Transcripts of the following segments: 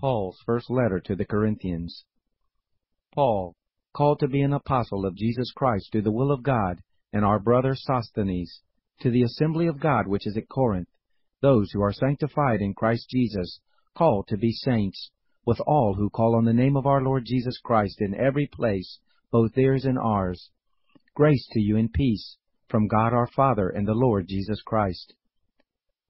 Paul's first letter to the Corinthians. Paul, called to be an apostle of Jesus Christ through the will of God, and our brother Sosthenes, to the assembly of God which is at Corinth, those who are sanctified in Christ Jesus, called to be saints, with all who call on the name of our Lord Jesus Christ in every place, both theirs and ours. Grace to you and peace from God our Father and the Lord Jesus Christ.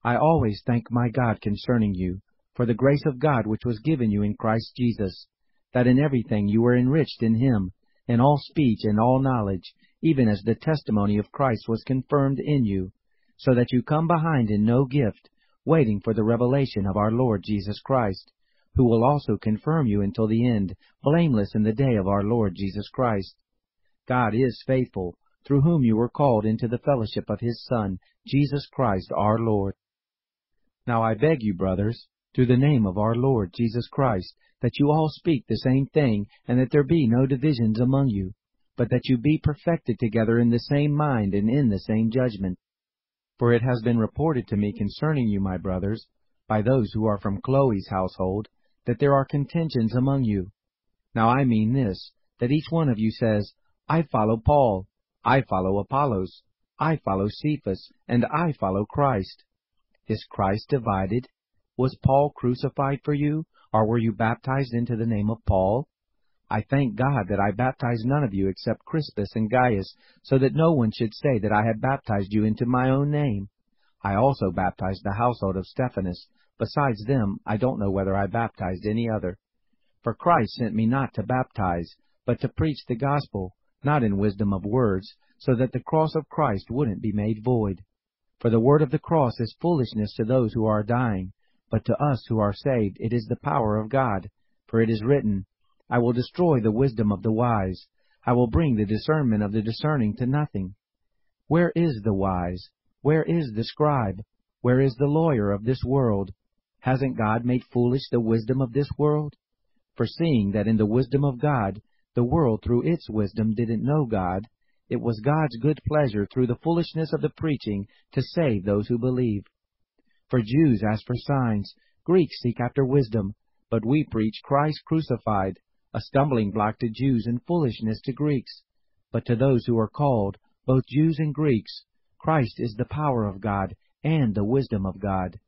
I always thank my God concerning you, for the grace of God which was given you in Christ Jesus, that in everything you were enriched in him, in all speech and all knowledge, even as the testimony of Christ was confirmed in you, so that you come behind in no gift, waiting for the revelation of our Lord Jesus Christ, who will also confirm you until the end, blameless in the day of our Lord Jesus Christ. God is faithful, through whom you were called into the fellowship of his Son, Jesus Christ our Lord. Now I beg you, brothers, through the name of our Lord Jesus Christ, that you all speak the same thing, and that there be no divisions among you, but that you be perfected together in the same mind and in the same judgment. For it has been reported to me concerning you, my brothers, by those who are from Chloe's household, that there are contentions among you. Now I mean this, that each one of you says, I follow Paul, I follow Apollos, I follow Cephas, and I follow Christ. Is Christ divided? Was Paul crucified for you, or were you baptized into the name of Paul? I thank God that I baptized none of you except Crispus and Gaius, so that no one should say that I had baptized you into my own name. I also baptized the household of Stephanas. Besides them, I don't know whether I baptized any other. For Christ sent me not to baptize, but to preach the gospel, not in wisdom of words, so that the cross of Christ wouldn't be made void. For the word of the cross is foolishness to those who are dying, but to us who are saved it is the power of God. For it is written, I will destroy the wisdom of the wise. I will bring the discernment of the discerning to nothing. Where is the wise? Where is the scribe? Where is the lawyer of this world? Hasn't God made foolish the wisdom of this world? For seeing that in the wisdom of God, the world through its wisdom didn't know God, it was God's good pleasure through the foolishness of the preaching to save those who believe. For Jews ask for signs, Greeks seek after wisdom, but we preach Christ crucified, a stumbling block to Jews and foolishness to Greeks. But to those who are called, both Jews and Greeks, Christ is the power of God and the wisdom of God.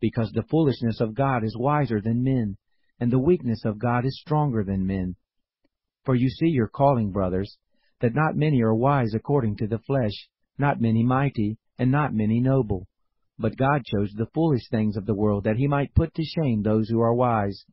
Because the foolishness of God is wiser than men, and the weakness of God is stronger than men. For you see your calling, brothers, that not many are wise according to the flesh, not many mighty, and not many noble. But God chose the foolish things of the world that he might put to shame those who are wise.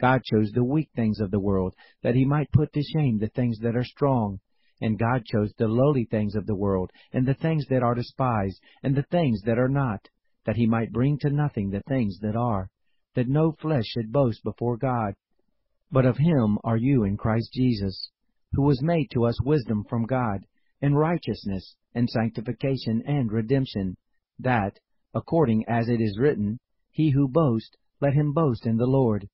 God chose the weak things of the world, that he might put to shame the things that are strong. And God chose the lowly things of the world, and the things that are despised, and the things that are not, that he might bring to nothing the things that are, that no flesh should boast before God. But of him are you in Christ Jesus, who was made to us wisdom from God, and righteousness, and sanctification, and redemption, that, according as it is written, He who boasts, let him boast in the Lord.